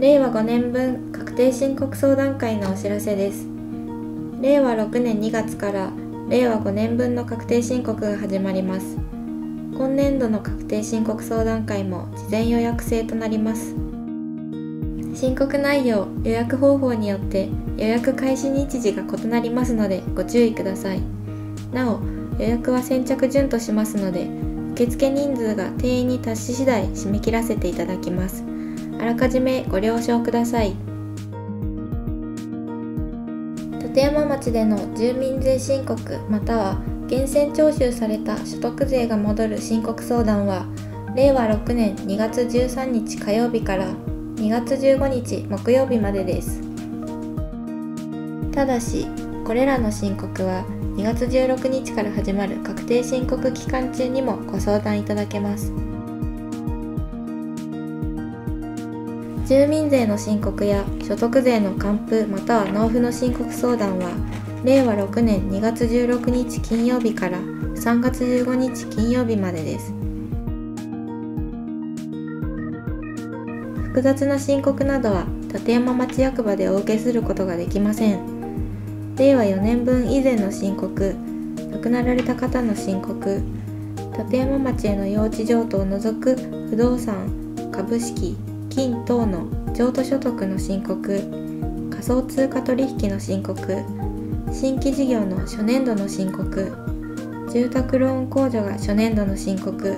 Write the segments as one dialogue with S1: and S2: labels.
S1: 令和5年分確定申告相談会のお知らせです。令和6年2月から令和5年分の確定申告が始まります。今年度の確定申告相談会も事前予約制となります。申告内容予約方法によって予約開始日時が異なりますのでご注意ください。なお予約は先着順としますので受付人数が定員に達し次第締め切らせていただきます。あらかじめご了承ください。立山町での住民税申告または源泉徴収された所得税が戻る申告相談は令和6年2月13日火曜日から2月15日木曜日までです。ただしこれらの申告は2月16日から始まる確定申告期間中にもご相談いただけます。住民税の申告や所得税の還付または納付の申告相談は令和6年2月16日金曜日から3月15日金曜日までです。複雑な申告などは立山町役場でお受けすることができません。令和4年分以前の申告亡くなられた方の申告立山町への用地譲渡を除く不動産株式金等の譲渡所得の申告仮想通貨取引の申告新規事業の初年度の申告住宅ローン控除が初年度の申告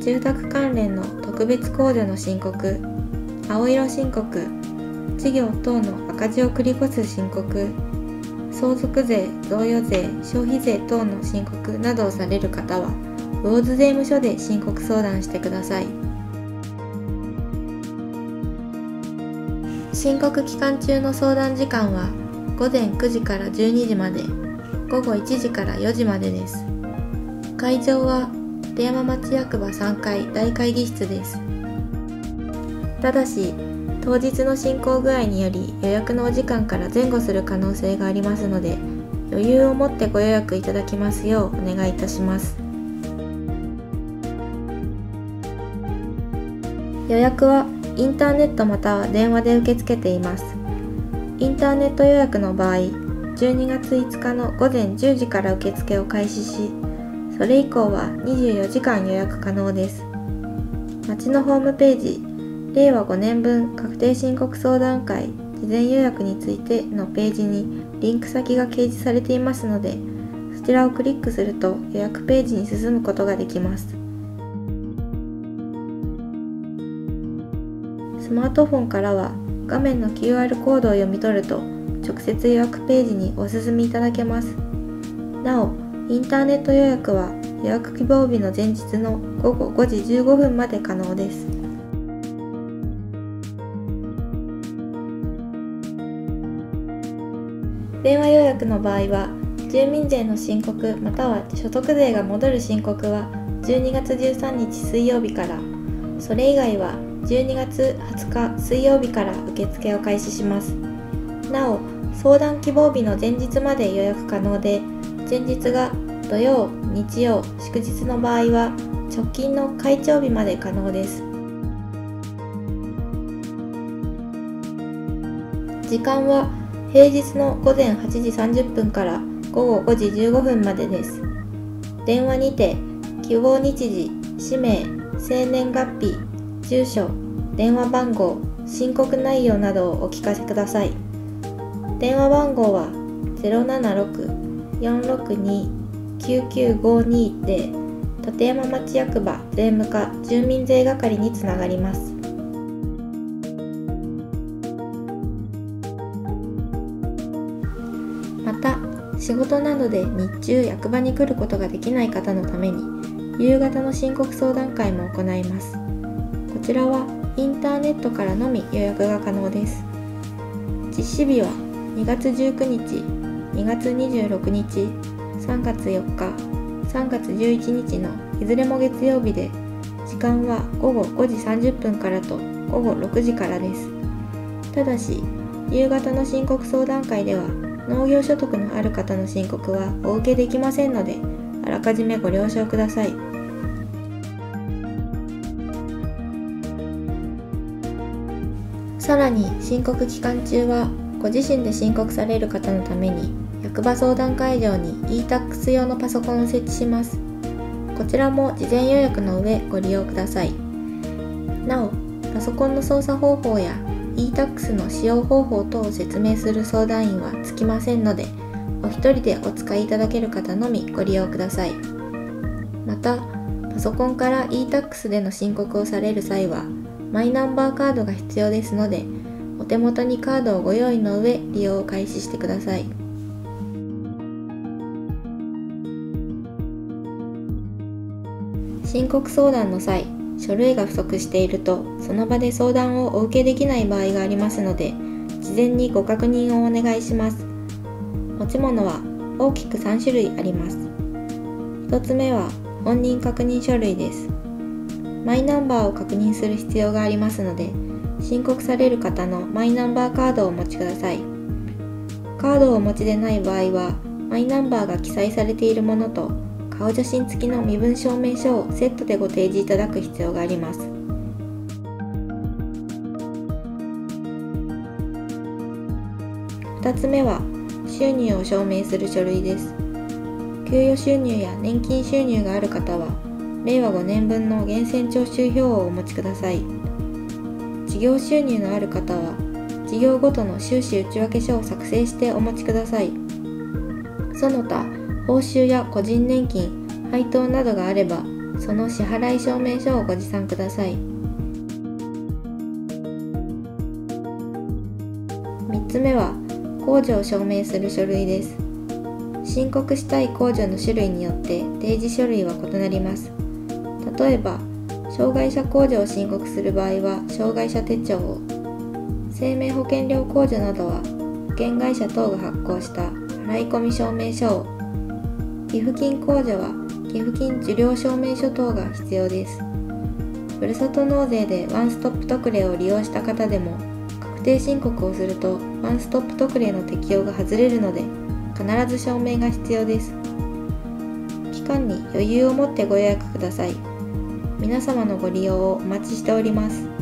S1: 住宅関連の特別控除の申告青色申告事業等の赤字を繰り越す申告相続税贈与税消費税等の申告などをされる方は魚津税務署で申告相談してください。申告期間中の相談時間は午前9時から12時まで午後1時から4時までです。会場は立山町役場3階大会議室です。ただし当日の進行具合により予約のお時間から前後する可能性がありますので余裕を持ってご予約いただきますようお願いいたします。予約はインターネットまたは電話で受け付けています。インターネット予約の場合12月5日の午前10時から受付を開始しそれ以降は24時間予約可能です。町のホームページ令和5年分確定申告相談会事前予約についてのページにリンク先が掲示されていますのでそちらをクリックすると予約ページに進むことができます。スマートフォンからは画面の QR コードを読み取ると直接予約ページにお進みいただけます。なおインターネット予約は予約希望日の前日の午後5時15分まで可能です。電話予約の場合は住民税の申告または所得税が戻る申告は12月13日水曜日から。それ以外は12月20日水曜日から受付を開始します。なお相談希望日の前日まで予約可能で前日が土曜日曜祝日の場合は直近の開帳日まで可能です。時間は平日の午前8時30分から午後5時15分までです。電話にて希望日時氏名生年月日住所、電話番号、申告内容などをお聞かせください。電話番号は076-462-9952で立山町役場税務課住民税係につながります。また、仕事などで日中役場に来ることができない方のために夕方の申告相談会も行います。ちらはインターネットからのみ予約が可能です実施日は2月19日2月26日3月4日3月11日のいずれも月曜日で時間は午後5時30分からと午後6時からですただし夕方の申告相談会では農業所得のある方の申告はお受けできませんのであらかじめご了承ください。さらに申告期間中はご自身で申告される方のために役場相談会場に e-tax 用のパソコンを設置します。こちらも事前予約の上ご利用ください。なおパソコンの操作方法や e-tax の使用方法等を説明する相談員はつきませんのでお一人でお使いいただける方のみご利用ください。またパソコンから e-tax での申告をされる際はマイナンバーカードが必要ですのでお手元にカードをご用意の上利用を開始してください。申告相談の際書類が不足しているとその場で相談をお受けできない場合がありますので事前にご確認をお願いします。持ち物は大きく3種類あります。1つ目は本人確認書類です。マイナンバーを確認する必要がありますので申告される方のマイナンバーカードをお持ちください。カードをお持ちでない場合はマイナンバーが記載されているものと顔写真付きの身分証明書をセットでご提示いただく必要があります。2つ目は収入を証明する書類です。給与収入や年金収入がある方は令和5年分の源泉徴収票をお持ちください。事業収入のある方は事業ごとの収支内訳書を作成してお持ちください。その他報酬や個人年金配当などがあればその支払い証明書をご持参ください。3つ目は控除を証明する書類です。申告したい控除の種類によって提示書類は異なります。例えば障害者控除を申告する場合は障害者手帳を生命保険料控除などは保険会社等が発行した払込証明書を寄付金控除は寄付金受領証明書等が必要です。ふるさと納税でワンストップ特例を利用した方でも確定申告をするとワンストップ特例の適用が外れるので必ず証明が必要です。期間に余裕を持ってご予約ください。皆様のご利用をお待ちしております。